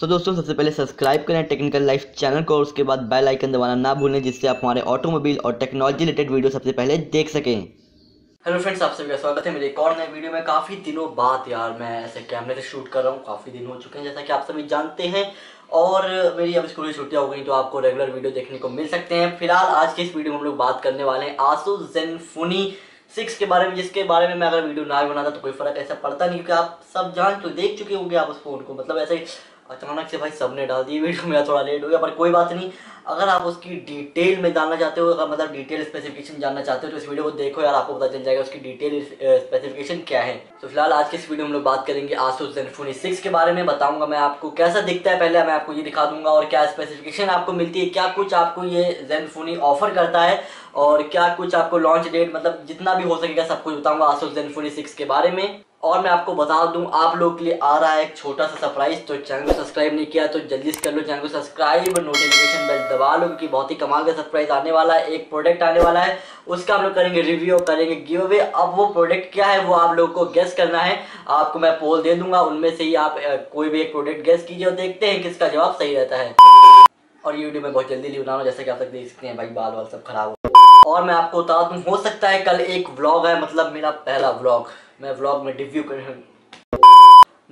तो दोस्तों, सबसे पहले सब्सक्राइब करें टेक्निकल लाइफ चैनल को और उसके बाद बेल आइकन दबाना ना भूलें, जिससे आप हमारे ऑटोमोबाइल और टेक्नोलॉजी रिलेटेड वीडियो सबसे पहले देख सकें। हेलो फ्रेंड्स आप सभी का स्वागत है मेरे एक और नए वीडियो में। काफ़ी दिनों बाद यार, मैं ऐसे कैमरे से शूट कर रहा हूँ, काफ़ी दिन हो चुके हैं, जैसा कि आप सभी जानते हैं। और मेरी अब स्कूल की छुट्टियाँ हो गई तो आपको रेगुलर वीडियो देखने को मिल सकते हैं। फ़िलहाल आज के इस वीडियो में हम लोग बात करने वाले हैं आसू जेनफोनी सिक्स के बारे में, जिसके बारे में मैं अगर वीडियो ना बनाता तो कोई फ़र्क ऐसा पड़ता नहीं, क्योंकि आप सब जान तो देख चुके होंगे आप उस फ़ोन को। मतलब ऐसे अचानक से भाई सबने डाल दी वीडियो मेरा थोड़ा लेट हो गया, पर कोई बात नहीं। अगर आप उसकी डिटेल में जानना चाहते हो, अगर मतलब डिटेल स्पेसिफिकेशन जानना चाहते हो तो इस वीडियो को देखो यार, आपको पता चल जाएगा उसकी डिटेल स्पेसिफिकेशन क्या है। तो फ़िलहाल आज के इस वीडियो में हम लोग बात करेंगे आसूस जेनफोनी सिक्स के बारे में, बताऊँगा मैं आपको कैसा दिखता है, पहले मैं आपको ये दिखा दूँगा और क्या स्पेसिफिकेशन आपको मिलती है, क्या कुछ आपको ये जेनफोनी ऑफ़र करता है, और क्या कुछ आपको लॉन्च डेट मतलब जितना भी हो सकेगा सब कुछ बताऊँगा आसूस जेनफोनी सिक्स के बारे में। और मैं आपको बता दूँ, आप लोग के लिए आ रहा है एक छोटा सा सरप्राइज़ तो चैनल को सब्सक्राइब नहीं किया तो जल्दी से कर लो चैनल को सब्सक्राइब नोटिफिकेशन बेल दबा लो, क्योंकि बहुत ही कमाल का सरप्राइज़ आने वाला है। एक प्रोडक्ट आने वाला है, उसका हम लोग करेंगे रिव्यू करेंगे गिव अवे अब वो प्रोडक्ट क्या है, वो आप लोग को गेस करना है। आपको मैं पोल दे दूँगा, उनमें से ही आप कोई भी एक प्रोडक्ट गेस कीजिए और देखते हैं किसका जवाब सही रहता है। और यूट्यूब में बहुत जल्दी लिए बना जैसे कि आप देख सकते हैं, भाई बाल वाल सब खराब हो और मैं आपको बता दूँ, हो सकता है कल एक व्लॉग है मतलब मेरा पहला व्लॉग मैं व्लॉग में डिव्यू कर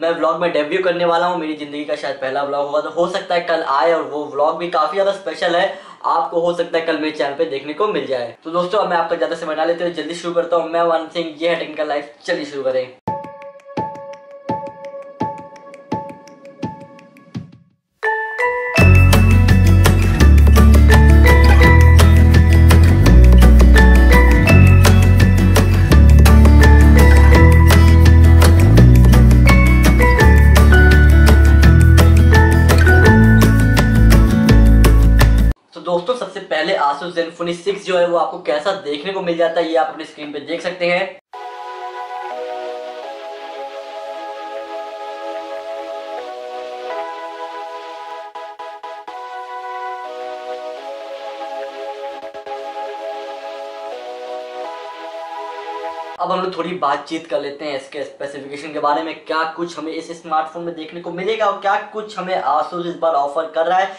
मैं व्लॉग में डेब्यू करने वाला हूँ। मेरी ज़िंदगी का शायद पहला व्लॉग होगा। तो हो सकता है कल आए और वो व्लॉग भी काफ़ी ज़्यादा स्पेशल है। आपको हो सकता है कल मेरे चैनल पे देखने को मिल जाए। तो दोस्तों, अब मैं आपका ज़्यादा समय ना लेते हुए जल्दी शुरू करता हूँ। मैं वन थिंग ये है टेक्निकल लाइफ चलिए शुरू करें। आसूस जेनफोनी 6 जो है वो आपको कैसा देखने को मिल जाता है, ये आप अपनी स्क्रीन पे देख सकते हैं। अब हम लोग थोड़ी बातचीत कर लेते हैं इसके स्पेसिफिकेशन के बारे में, क्या कुछ हमें इस स्मार्टफ़ोन में देखने को मिलेगा और क्या कुछ हमें आसूस इस बार ऑफ़र कर रहा है।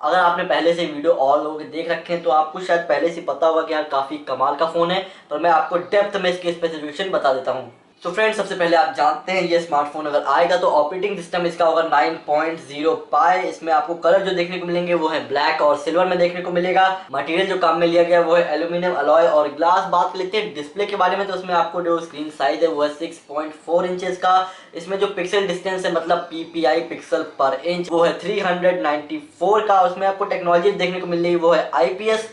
अगर आपने पहले से वीडियो और लोगों के देख रखे हैं तो आपको शायद पहले से पता होगा कि यार काफ़ी कमाल का फ़ोन है, पर मैं आपको डेप्थ में इसके स्पेसिफिकेशन बता देता हूँ। तो फ्रेंड्स सबसे पहले आप जानते हैं, ये स्मार्टफ़ोन अगर आएगा तो ऑपरेटिंग सिस्टम इसका होगा 9.0 पाए इसमें आपको कलर जो देखने को मिलेंगे, वो है ब्लैक और सिल्वर में देखने को मिलेगा। मटेरियल जो काम में लिया गया, वो है एल्यूमिनियम अलॉय और ग्लास बात लेते हैं डिस्प्ले के बारे में तो उसमें आपको जो स्क्रीन साइज़ है, वो है सिक्स पॉइंट का। इसमें जो पिक्सल डिस्टेंस है मतलब पीपीआई पिक्सल पर इंच वो है थ्री का। उसमें आपको टेक्नोलॉजी देखने को मिल रही है, वो है आईपीएस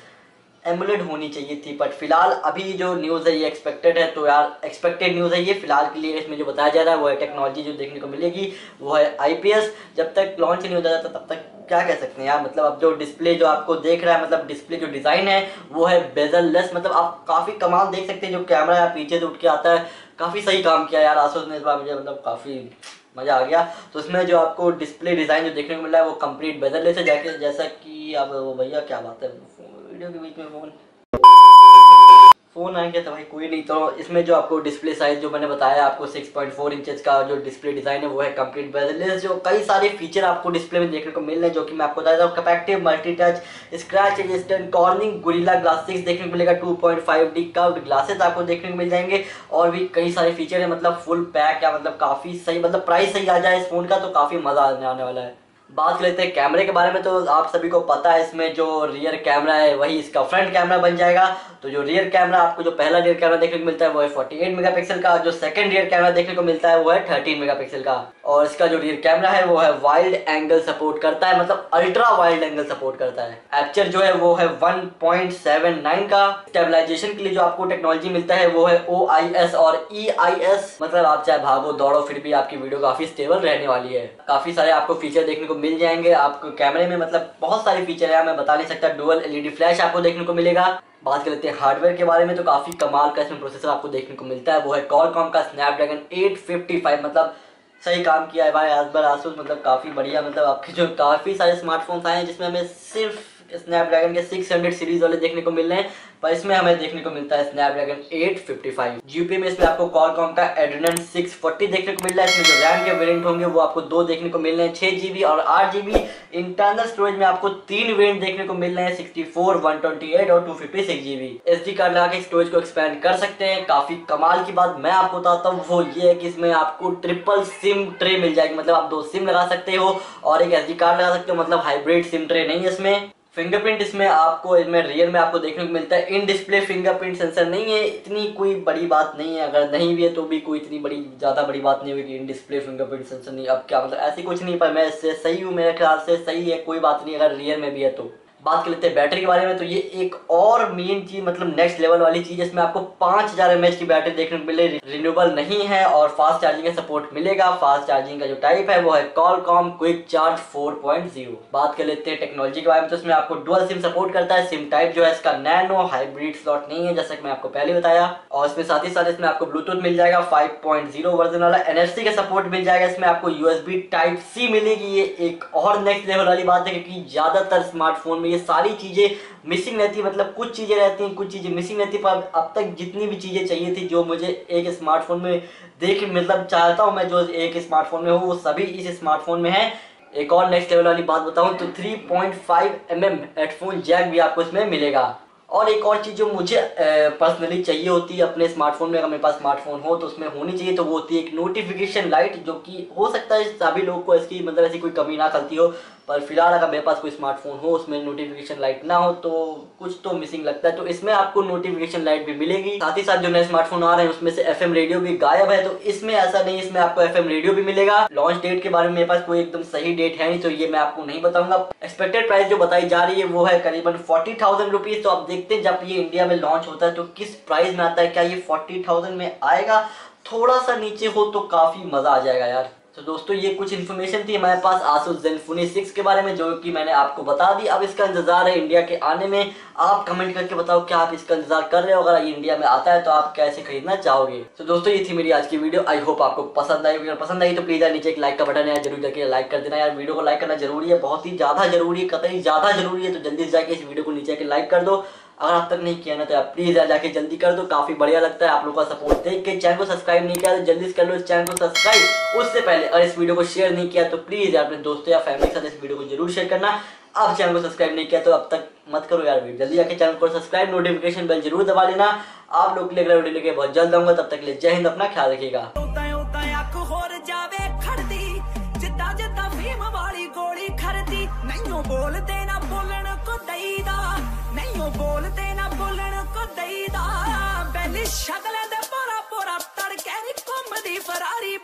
एमुलेट होनी चाहिए थी बट फ़िलहाल अभी जो न्यूज़ है, ये एक्सपेक्टेड है तो यार एक्सपेक्टेड न्यूज़ है ये। फ़िलहाल के लिए इसमें जो बताया जा रहा है, वो है टेक्नोलॉजी जो देखने को मिलेगी, वो है आईपीएस जब तक लॉन्च नहीं हो जाता, तब तक क्या कह सकते हैं यार मतलब अब जो डिस्प्ले जो आपको देख रहा है मतलब डिस्प्ले जो डिज़ाइन है, वो है बेजल लेस मतलब आप काफ़ी कमाल देख सकते हैं, जो कैमरा है पीछे से उठ के आता है। काफ़ी सही काम किया यार, आसोस ने इस बार मुझे मतलब काफ़ी मज़ा आ गया। तो उसमें जो आपको डिस्प्ले डिज़ाइन जो देखने को मिला है, वो कंप्लीट बेजल लेस है, जैसे, जैसा कि अब वो भैया क्या बात है वीडियो के बीच में फ़ोन फ़ोन आएँगे तो भाई कोई नहीं तो इसमें जो आपको डिस्प्ले साइज़ जो मैंने बताया, आपको 6.4 पॉइंट इंचेस का जो डिस्प्ले डिज़ाइन है, वो है कंप्लीट बेजलेस जो कई सारे फीचर आपको डिस्प्ले में देखने को मिल रहे हैं, जो कि मैं आपको बताया था capacitive multi touch scratch resistant Corning Gorilla glass six देखने को मिलेगा 2.5 डी का ग्लासेस आपको देखने को मिल जाएँगे, और भी कई सारे फीचर है मतलब फुल पैक या मतलब काफ़ी सही मतलब प्राइस सही आ जाए इस फ़ोन का तो काफ़ी मज़ा आने वाला है। बात लेते हैं कैमरे के बारे में तो आप सभी को पता है इसमें जो रियर कैमरा है, वही इसका फ्रंट कैमरा बन जाएगा। तो जो रियर कैमरा आपको जो पहला रियर कैमरा देखने को मिलता है, वो है 48 मेगापिक्सल का। जो सेकंड रियर कैमरा देखने को मिलता है, वो है 13 मेगापिक्सल का। और इसका जो रियर कैमरा है, वो है वाइल्ड एंगल सपोर्ट करता है मतलब अल्ट्रा वाइल्ड एंगल सपोर्ट करता है। एपचर जो है, वो है वन का। स्टेबलाइजेशन के लिए जो आपको टेक्नोलॉजी मिलता है, वो है ओआईएस और ई e मतलब आप चाहे भागो, दौड़ो, फिर भी आपकी वीडियो काफ़ी स्टेबल रहने वाली है। काफ़ी सारे आपको फीचर देखने को मिल जाएँगे, आपको कैमरे में मतलब बहुत सारे फीचर है, मैं बता नहीं सकता डुअल एलईडी फ्लैश आपको देखने को मिलेगा। बात कर लेते हैं हार्डवेयर के बारे में तो काफ़ी कमाल का इसमें प्रोसेसर आपको देखने को मिलता है। वो है कॉलकॉम का स्नैपड्रैगन 855 मतलब सही काम किया है भाई, आज बार आसूस मतलब काफ़ी बढ़िया मतलब आपके जो काफ़ी सारे स्मार्टफ़ोन आए हैं, जिसमें हमें सिर्फ़ स्नैपड्रैगन के 600 सीरीज़ वाले देखने को मिल रहे हैं, पर इसमें हमें देखने को मिलता है स्नैपड्रैगन 855 जीपी में इसमें आपको कॉलकॉम का एड्रेनन 640 देखने को मिल रहा है, इसमें जो रैम के वेरिएंट होंगे वो आपको दो देखने को मिल रहे हैं, छह जीबी और आठ जीबी इंटरनल स्टोरेज में आपको तीन वेरिएंट देखने को मिल रहे हैं sixty four one twenty eight और two fifty six GB SD D card लगा के स्टोरेज को एक्सपेंड कर सकते हैं, काफ़ी कमाल की बात, मैं आपको बताता हूँ, वो ये है कि इसमें आपको ट्रिपल सिम ट्रे मिल जाएगी मतलब आप दो सिम लगा सकते हो और एक एस डी कार्ड लगा सकते हो मतलब हाइब्रिड सिम ट्रे नहीं है इसमें। फिंगरप्रिंट इसमें आपको, इसमें रियर में आपको देखने को मिलता है। इन डिस्प्ले फिंगरप्रिंट सेंसर नहीं है, इतनी कोई बड़ी बात नहीं है। अगर नहीं भी है तो भी कोई इतनी बड़ी, ज़्यादा बड़ी बात नहीं होगी इन डिस्प्ले फिंगरप्रिंट सेंसर नहीं अब क्या मतलब ऐसी कुछ नहीं, पर मैं इससे सही हूँ, मेरे ख्याल से सही है, कोई बात नहीं। अगर रियर में भी है तो। बात कर लेते हैं बैटरी के बारे में तो ये एक और मेन चीज़ मतलब नेक्स्ट लेवल वाली चीज़ इसमें आपको पाँच हज़ार की बैटरी देखने को मिले रिन्यूएबल नहीं है और फास्ट चार्जिंग का सपोर्ट मिलेगा। फास्ट चार्जिंग का जो टाइप है, वो है कॉल कॉम क्विक चार्ज 4.0 बात कर लेते हैं टेक्नोलॉजी के बारे में तो इसमें आपको डुअल सिम सपोर्ट करता है। सिम टाइप जो है, इसका नैनो हाइब्रिड स्लॉट नहीं है, जैसा कि मैं आपको पहले बताया। और इसमें साथ ही साथ इसमें आपको ब्लूटूथ मिल जाएगा फाइव वर्जन वाला। एनएफसी का सपोर्ट मिल जाएगा, इसमें आपको यूएसबी टाइप सी मिलेगी। ये एक और नेक्स्ट लेवल वाली बात है, क्योंकि ज़्यादातर स्मार्टफ़ोन में ये सारी चीज़ें मिसिंग रहती है मतलब कुछ चीज़ें रहती हैं, कुछ चीज़ें मिसिंग रहती पर अब तक जितनी भी चीज़ें चाहिए थी, जो मुझे एक स्मार्टफ़ोन में देख मतलब चाहता हूँ मैं, जो एक स्मार्टफ़ोन में हूँ, वो सभी इस स्मार्टफ़ोन में है। एक और नेक्स्ट लेवल वाली बात बताऊँ तो 3.5 पॉइंट हेडफोन जैक भी आपको इसमें मिलेगा। और एक और चीज़ जो मुझे पर्सनली चाहिए होती है अपने स्मार्टफ़ोन में, अगर मेरे पास स्मार्टफ़ोन हो तो उसमें होनी चाहिए तो वो होती है एक नोटिफिकेशन लाइट जो कि हो सकता है सभी लोगों को इसकी मतलब ऐसी कोई कमी ना खलती हो पर फ़िलहाल अगर मेरे पास कोई स्मार्टफ़ोन हो, उसमें नोटिफिकेशन लाइट ना हो तो कुछ तो मिसिंग लगता है। तो इसमें आपको नोटिफिकेशन लाइट भी मिलेगी। साथ ही साथ जो नए स्मार्टफ़ोन आ रहे हैं, उसमें से एफएम रेडियो भी गायब है। तो इसमें ऐसा नहीं, इसमें आपको एफएम रेडियो भी मिलेगा। लॉन्च डेट के बारे में मेरे पास कोई एकदम सही डेट है नहीं तो ये मैं आपको नहीं बताऊँगा। एक्सपेक्टेड प्राइस जो बताई जा रही है, वो है करीबन फोर्टी थाउज़ेंड रुपीज़ तो आप देखते हैं, जब ये इंडिया में लॉन्च होता है तो किस प्राइस में आता है, क्या ये फोर्टी थाउज़ेंड में आएगा? थोड़ा सा नीचे हो तो काफ़ी मज़ा आ जाएगा यार। तो दोस्तों, ये कुछ इन्फॉर्मेशन थी हमारे पास आसूस जेनफोनी सिक्स के बारे में, जो कि मैंने आपको बता दी। अब इसका इंतज़ार है इंडिया के आने में। आप कमेंट करके बताओ, क्या आप इसका इंतज़ार कर रहे हो? अगर ये इंडिया में आता है तो आप कैसे खरीदना चाहोगे? तो दोस्तों, ये थी मेरी आज की वीडियो आई होप आपको पसंद आई अगर पसंद आई तो प्लीज़ यार नीचे एक लाइक का बटन है। ज़रूर जाके लाइक कर देना यार। वीडियो को लाइक करना ज़रूरी है, बहुत ही ज़्यादा ज़रूरी है, कतई ज़्यादा ज़रूरी है तो जल्दी से जाके इस वीडियो को नीचे के लाइक कर दो। अगर आप तक नहीं किया ना तो आप प्लीज़ यार जाके जल्दी कर दो। काफ़ी बढ़िया लगता है। आप लोगों का सपोर्ट देख के। चैनल को सब्सक्राइब नहीं किया तो जल्दी से कर लो। इस चैनल को सब्सक्राइब उससे पहले अगर इस वीडियो को शेयर नहीं किया तो प्लीज़ यार अपने दोस्तों या फैमिली के साथ इस वीडियो को ज़रूर शेयर करना। अब चैनल को सब्सक्राइब नहीं किया तो अब तक मत करो यार जल्दी जाके चैनल को सब्सक्राइब नोटिफिकेशन बेल ज़रूर दबा लेना। आप लोग के लिए वीडियो लेके बहुत जल्द आऊँगा। तब तक के लिए जय हिंद, अपना ख्याल नहीं बोलते ना बोलन को दईदा। ਨਹੀਂ ਬੋਲਦੇ ਨਾ ਬੋਲਣ ਕੋ ਦਈਦਾ। ਬੈਲੀ ਸ਼ਕਲ ਦੇ ਪੋਰਾ ਪੋਰਾ ਤੜਕੇ ਨੀ ਘੁੰਮਦੀ, ਫਰਾਰੀ